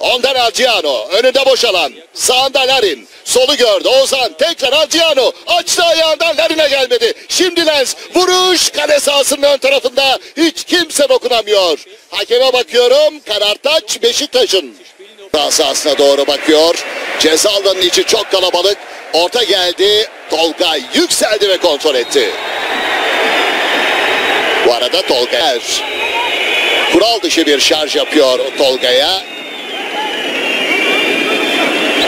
Ondan Alciano. Önünde boş alan. Sağında Larin. Solu gördü. Ozan tekrar Alciano. Açtı ayağından Larin'e gelmedi. Şimdi Lens. Vuruş. Kale sahasının ön tarafında. Hiç kimse dokunamıyor. Hakeme bakıyorum. Karartaç Beşiktaş'ın. Sağ sahasına doğru bakıyor. Ceza içi çok kalabalık. Orta geldi. Tolga yükseldi ve kontrol etti. Bu arada Tolga Er. Kural dışı bir şarj yapıyor Tolga'ya.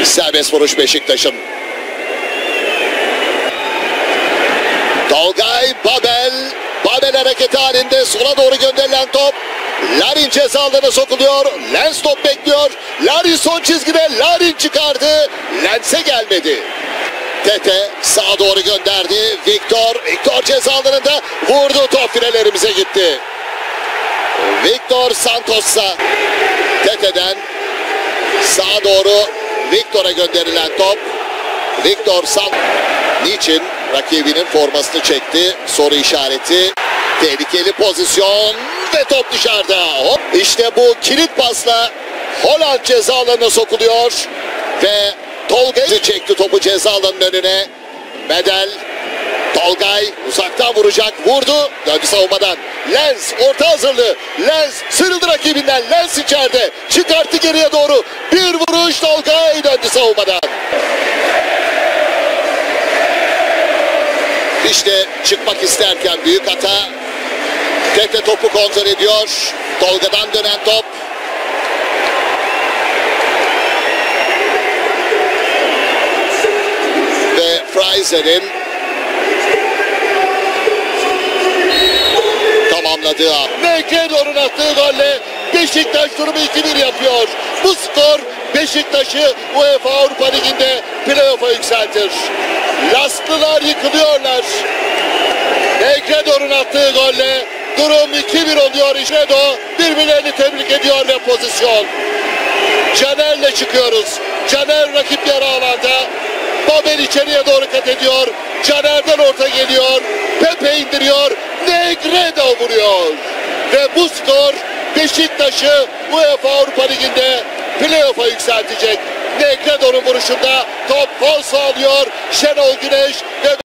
Serbest vuruş Beşiktaş'ın. Tolgay Babel. Babel hareketi halinde sola doğru gönderilen top. Larin ceza sokuluyor. Lens top bekliyor. Larin son çizgide. Larin çıkardı. Lens'e gelmedi. Tete sağa doğru gönderdi. Victor. Victor ceza vurdu. Top filelerimize gitti. Victor Santos'a Tete'den sağa doğru Victor'a gönderilen top. Victor Sant niçin rakibinin formasını çekti? Soru işareti. Tehlikeli pozisyon ve top dışarıda. Hop. İşte bu kilit pasla Holland ceza alanına sokuluyor ve Tolga çekti topu ceza alanının önüne. Medel Tolgay uzaktan vuracak. Vurdu. Döndü savunmadan. Lens orta hazırlığı. Lens sırıldı rakibinden. Lens içeride. Çıkarttı geriye doğru. Bir vuruş Tolgay döndü savunmadan. İşte çıkmak isterken büyük hata. Tete topu kontrol ediyor. Tolga'dan dönen top. Ve Fraser'in tamamladığı an. Negredo'nun attığı golle Beşiktaş durumu 2-1 yapıyor. Bu skor Beşiktaş'ı UEFA Avrupa Ligi'nde playoff'a yükseltir. Laslılar yıkılıyorlar. Negredo'nun attığı golle durum 2-1 oluyor. Negredo birbirlerini tebrik ediyor ve pozisyon. Caner'le çıkıyoruz. Caner rakip yarı alanda. Babel içeriye doğru kat ediyor. Caner'den Negredo vuruyor. Ve bu skor Beşiktaş'ı UEFA Avrupa Ligi'nde playoff'a yükseltecek. Negredo'nun vuruşunda top falso alıyor. Şenol Güneş ve